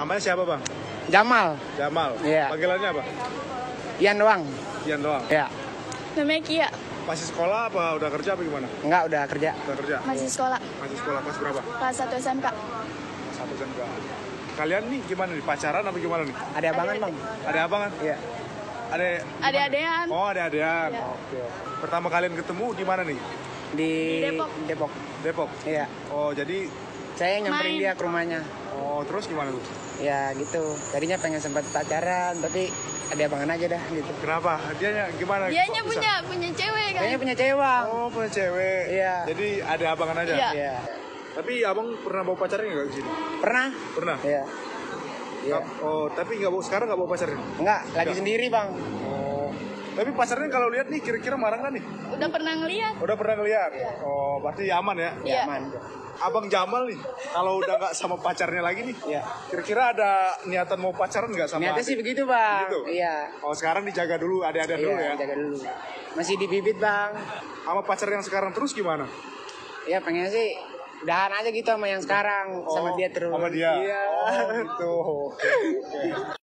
Namanya siapa bang? Jamal, Jamal. Iya. Panggilannya apa? Ian doang. Ian doang. Ya, Namanya Kia, Masih sekolah apa udah kerja apa gimana? enggak udah kerja. Udah kerja. masih sekolah, Masih sekolah kelas berapa? kelas 1 SMK. Satu jam enggak. Kalian nih gimana nih? Pacaran apa gimana nih? Ada abangan bang? Ada apa kan? Iya. Ada Ade-adean. Oh, ada adean. Iya. Oke. Pertama kalian ketemu di mana nih? Di, Di Depok. Depok. Depok. Iya. Oh, jadi Saya nyamperin Main. dia ke rumahnya. oh terus gimana tuh? Ya gitu. Tadinya pengen sempat pacaran, tapi ada abangan aja dah gitu. Kenapa? Dianya gimana? Dianya Kok bisa? punya punya cewek kan. Kayaknya punya cewek bang. Oh, punya cewek. Iya. Jadi ada abangan aja. Iya. Iya. Tapi abang pernah bawa pacarnya nggak ke sini? Pernah? Pernah. Iya. Iya. Oh, tapi nggak bawa sekarang nggak bawa pacarnya? Enggak, lagi Enggak. sendiri bang. Tapi pacarnya kalau lihat nih kira-kira marah nggak nih? Udah pernah ngeliat. Udah pernah ngeliat? Oh, berarti aman ya? Iya. Aman. Abang Jamal nih, kalau udah nggak sama pacarnya lagi nih, Iya. kira-kira ada niatan mau pacaran nggak sama Niatnya sih begitu bang. Begitu? Iya. Oh, sekarang dijaga dulu, ada-ada Iya, dulu ya. jaga dulu. Masih dibibit bang. Sama pacar yang sekarang terus gimana? Ya pengen sih udahan aja gitu sama yang sekarang Oh, sama dia terus. Sama dia? Iya. Oh, gitu. Oke.